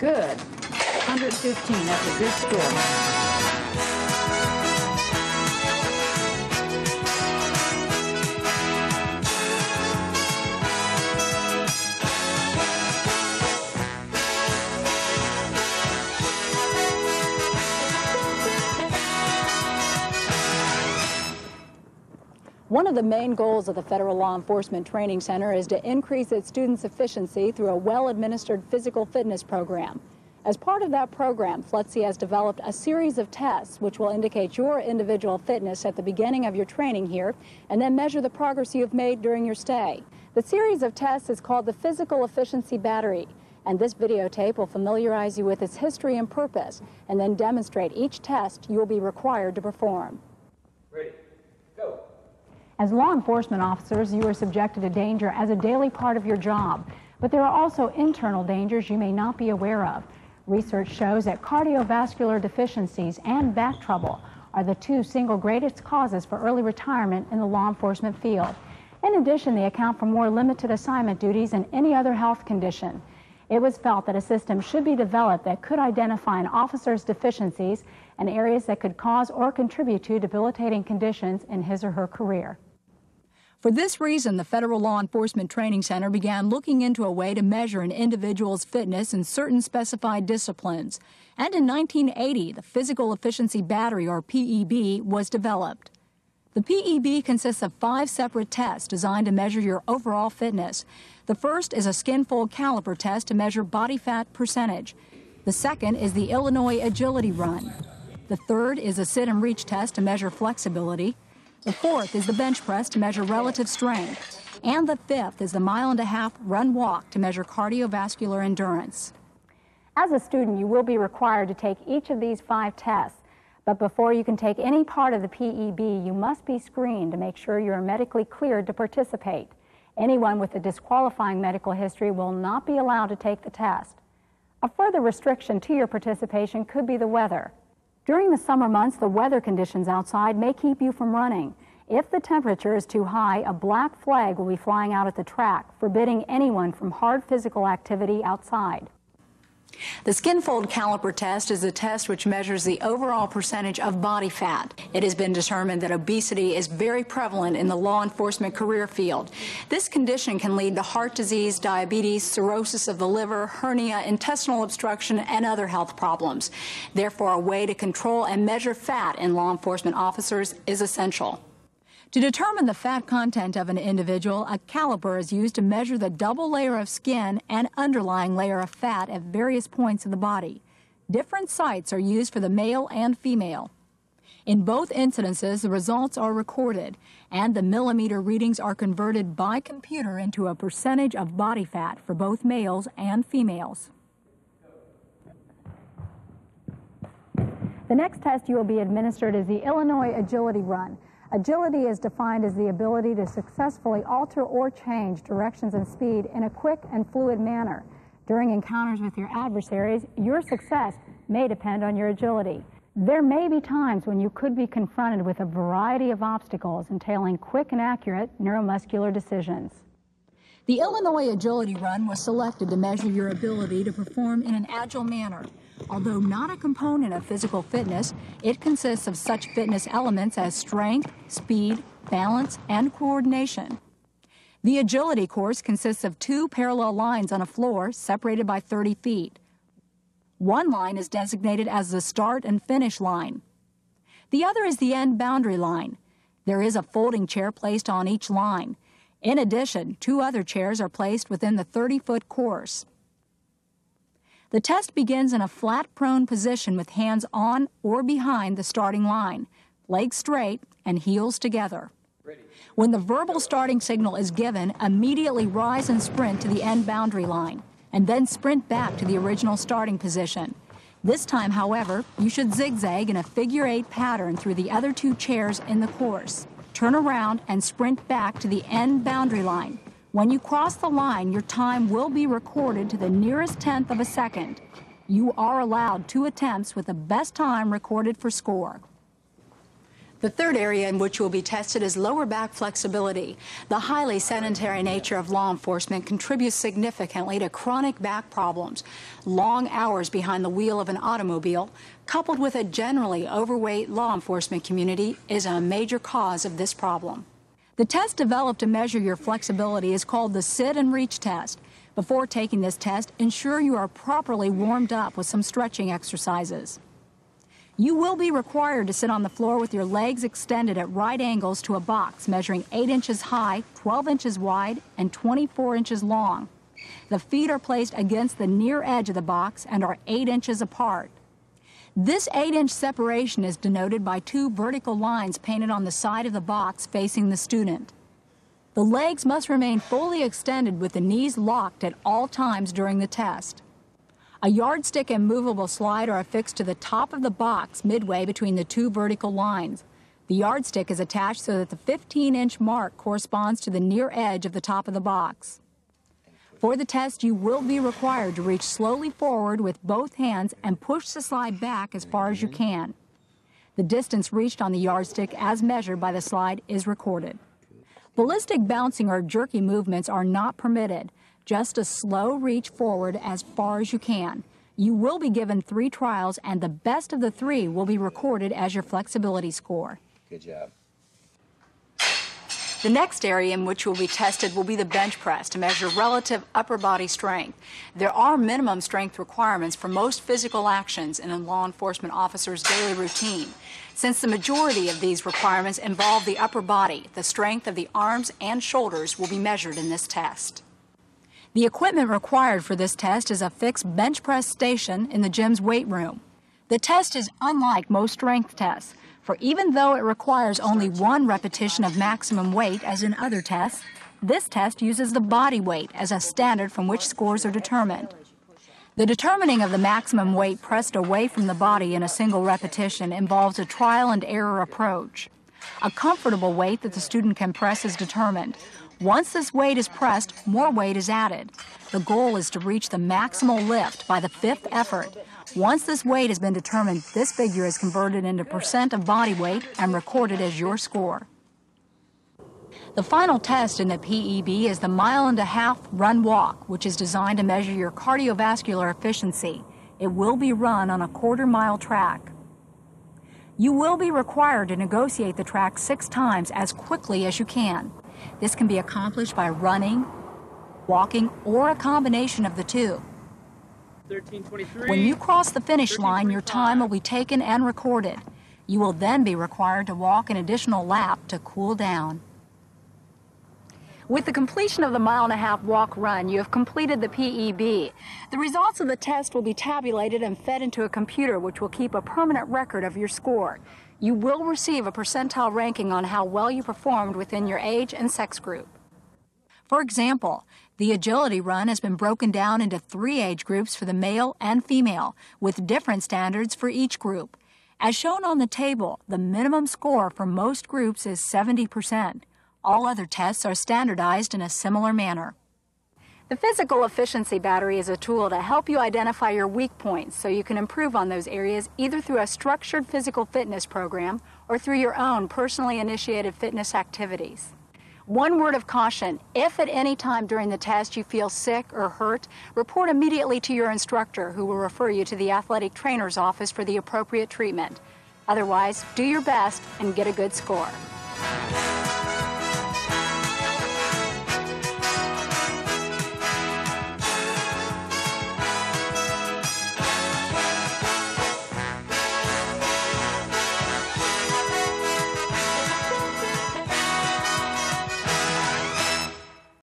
Good. 115, that's a good score. One of the main goals of the Federal Law Enforcement Training Center is to increase its students' efficiency through a well-administered physical fitness program. As part of that program, FLETC has developed a series of tests which will indicate your individual fitness at the beginning of your training here and then measure the progress you have made during your stay. The series of tests is called the Physical Efficiency Battery, and this videotape will familiarize you with its history and purpose and then demonstrate each test you will be required to perform. Ready. As law enforcement officers, you are subjected to danger as a daily part of your job, but there are also internal dangers you may not be aware of. Research shows that cardiovascular deficiencies and back trouble are the two single greatest causes for early retirement in the law enforcement field. In addition, they account for more limited assignment duties than any other health condition. It was felt that a system should be developed that could identify an officer's deficiencies and areas that could cause or contribute to debilitating conditions in his or her career. For this reason, the Federal Law Enforcement Training Center began looking into a way to measure an individual's fitness in certain specified disciplines. And in 1980, the Physical Efficiency Battery, or PEB, was developed. The PEB consists of five separate tests designed to measure your overall fitness. The first is a skin fold caliper test to measure body fat percentage. The second is the Illinois Agility Run. The third is a sit and reach test to measure flexibility. The fourth is the bench press to measure relative strength. And the fifth is the mile and a half run walk to measure cardiovascular endurance. As a student, you will be required to take each of these five tests. But before you can take any part of the PEB, you must be screened to make sure you are medically cleared to participate. Anyone with a disqualifying medical history will not be allowed to take the test. A further restriction to your participation could be the weather. During the summer months, the weather conditions outside may keep you from running. If the temperature is too high, a black flag will be flying out at the track, forbidding anyone from hard physical activity outside. The skinfold caliper test is a test which measures the overall percentage of body fat. It has been determined that obesity is very prevalent in the law enforcement career field. This condition can lead to heart disease, diabetes, cirrhosis of the liver, hernia, intestinal obstruction, and other health problems. Therefore, a way to control and measure fat in law enforcement officers is essential. To determine the fat content of an individual, a caliper is used to measure the double layer of skin and underlying layer of fat at various points of the body. Different sites are used for the male and female. In both incidences, the results are recorded, and the millimeter readings are converted by computer into a percentage of body fat for both males and females. The next test you will be administered is the Illinois Agility Run. Agility is defined as the ability to successfully alter or change directions and speed in a quick and fluid manner. During encounters with your adversaries, your success may depend on your agility. There may be times when you could be confronted with a variety of obstacles entailing quick and accurate neuromuscular decisions. The Illinois Agility Run was selected to measure your ability to perform in an agile manner. Although not a component of physical fitness, it consists of such fitness elements as strength, speed, balance, and coordination. The agility course consists of two parallel lines on a floor separated by 30 feet. One line is designated as the start and finish line. The other is the end boundary line. There is a folding chair placed on each line. In addition, two other chairs are placed within the 30-foot course. The test begins in a flat prone position with hands on or behind the starting line, legs straight and heels together. When the verbal starting signal is given, immediately rise and sprint to the end boundary line, and then sprint back to the original starting position. This time, however, you should zigzag in a figure eight pattern through the other two chairs in the course. Turn around and sprint back to the end boundary line. When you cross the line, your time will be recorded to the nearest tenth of a second. You are allowed two attempts with the best time recorded for score. The third area in which will be tested is lower back flexibility. The highly sedentary nature of law enforcement contributes significantly to chronic back problems. Long hours behind the wheel of an automobile, coupled with a generally overweight law enforcement community, is a major cause of this problem. The test developed to measure your flexibility is called the sit and reach test. Before taking this test, ensure you are properly warmed up with some stretching exercises. You will be required to sit on the floor with your legs extended at right angles to a box measuring 8 inches high, 12 inches wide, and 24 inches long. The feet are placed against the near edge of the box and are 8 inches apart. This 8-inch separation is denoted by two vertical lines painted on the side of the box facing the student. The legs must remain fully extended with the knees locked at all times during the test. A yardstick and movable slide are affixed to the top of the box midway between the two vertical lines. The yardstick is attached so that the 15-inch mark corresponds to the near edge of the top of the box. For the test, you will be required to reach slowly forward with both hands and push the slide back as far as you can. The distance reached on the yardstick as measured by the slide is recorded. Ballistic bouncing or jerky movements are not permitted. Just a slow reach forward as far as you can. You will be given three trials, and the best of the three will be recorded as your flexibility score. Good job. The next area in which you will be tested will be the bench press to measure relative upper body strength. There are minimum strength requirements for most physical actions in a law enforcement officer's daily routine. Since the majority of these requirements involve the upper body, the strength of the arms and shoulders will be measured in this test. The equipment required for this test is a fixed bench press station in the gym's weight room. The test is unlike most strength tests, for even though it requires only one repetition of maximum weight as in other tests, this test uses the body weight as a standard from which scores are determined. The determining of the maximum weight pressed away from the body in a single repetition involves a trial and error approach. A comfortable weight that the student can press is determined, once this weight is pressed, more weight is added. The goal is to reach the maximal lift by the fifth effort. Once this weight has been determined, this figure is converted into percent of body weight and recorded as your score. The final test in the PEB is the mile and a half run walk, which is designed to measure your cardiovascular efficiency. It will be run on a quarter mile track. You will be required to negotiate the track six times as quickly as you can. This can be accomplished by running, walking, or a combination of the two. When you cross the finish line, your time will be taken and recorded. You will then be required to walk an additional lap to cool down. With the completion of the mile and a half walk run, you have completed the PEB. The results of the test will be tabulated and fed into a computer which will keep a permanent record of your score you will receive a percentile ranking on how well you performed within your age and sex group. For example, the agility run has been broken down into three age groups for the male and female, with different standards for each group. As shown on the table, the minimum score for most groups is 70%. All other tests are standardized in a similar manner. The Physical Efficiency Battery is a tool to help you identify your weak points so you can improve on those areas either through a structured physical fitness program or through your own personally initiated fitness activities. One word of caution if at any time during the test you feel sick or hurt, report immediately to your instructor who will refer you to the athletic trainer's office for the appropriate treatment. Otherwise, do your best and get a good score.